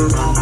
around.